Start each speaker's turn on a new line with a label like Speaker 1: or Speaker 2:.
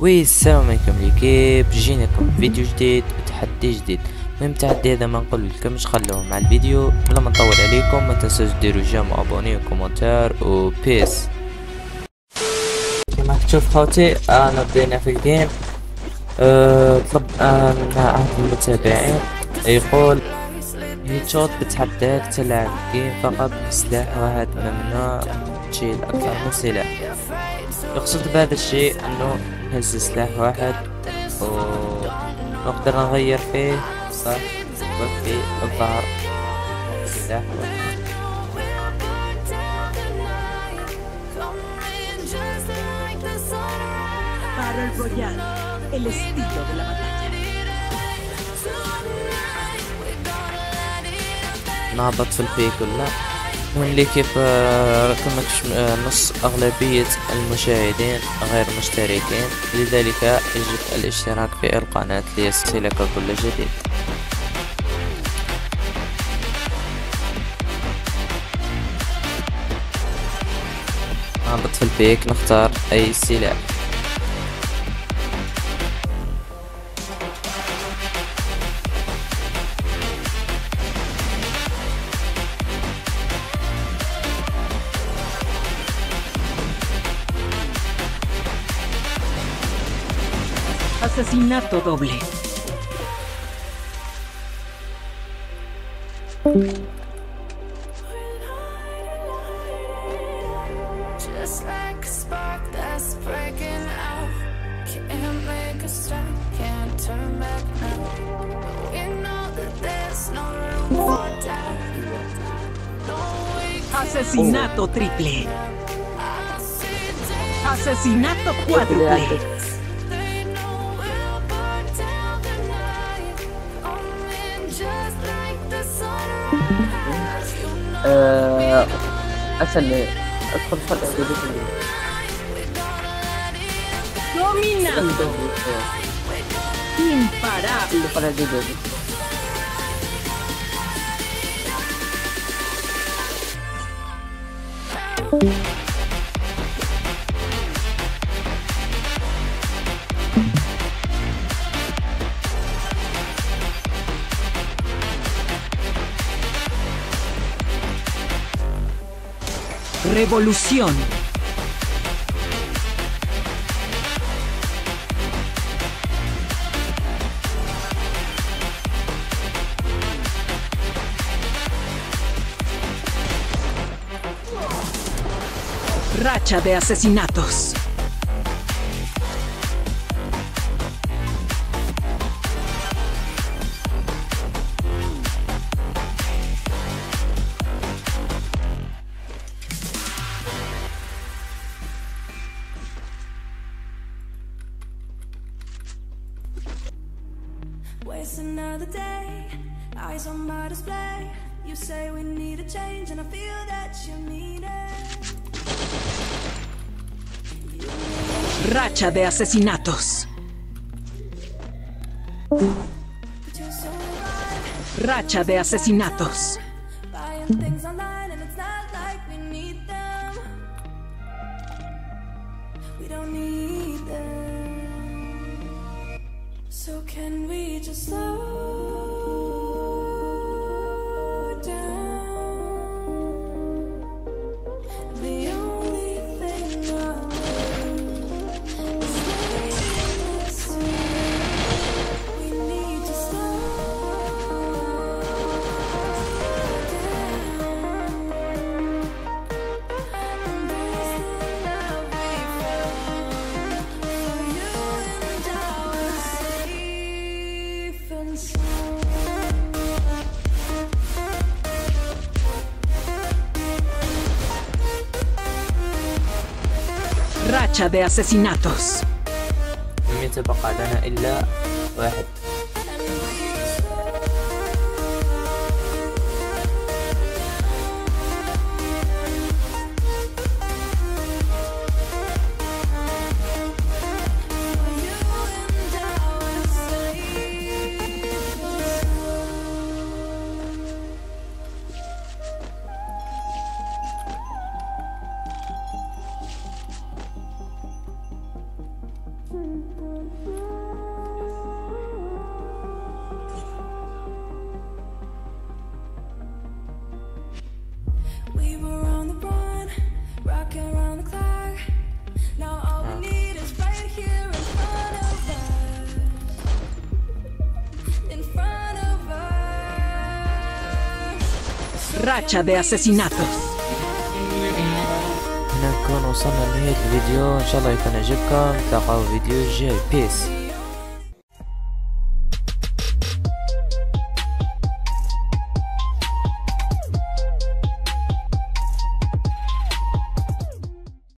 Speaker 1: وي السلام عليكم ليكيب جيناكم فيديو جديد وتحدي جديد. المهم التحدي هذا ما نقول لكمش خلوه مع الفيديو. بلا ما نطول عليكم ما تنسوش ديروا جيم وابوني وكومنتار وبيس كما تشوف خوتي أنا بدينا في الجيم أه طلب من احد المتابعين يقول هيتشوت بتحداك تلعب جيم فقط بسلاح واحد ممنوع. تشيل أكثر من سلاح. يقصد بهذا الشيء إنه نهز سلاح واحد. ونقدر نغير فيه. صح. وفي الظهر. سلاح واحد
Speaker 2: Battle Royale, el estilo de la batalla.
Speaker 1: نهبط في البيك ولا المهم لي كيف آه، تش- آه، نص أغلبية المشاهدين غير مشتركين. لذلك يجب الاشتراك في القناة ليصلك كل جديد. نهبط في البيك نختار أي سلاح.
Speaker 3: We can't
Speaker 2: Asesinato triple. Asesinato cuádruple.
Speaker 3: You know
Speaker 4: آه، أسأل أدخل فرق جديد
Speaker 2: Dominando. Imparable.
Speaker 4: اللي فرق جديد
Speaker 2: Revolución. Racha de asesinatos.
Speaker 3: Waste another day, eyes on my display. You say we need a change, and I feel that you need it.
Speaker 2: Racha de asesinatos. Racha de asesinatos.
Speaker 3: Can we just slow
Speaker 2: Racha de asesinatos. Racha de asesinatos.
Speaker 1: هنا نكون وصلنا لنهاية الفيديو ان شاء الله يكون عجبكم نتلاقاو في الفيديو الجاي بيس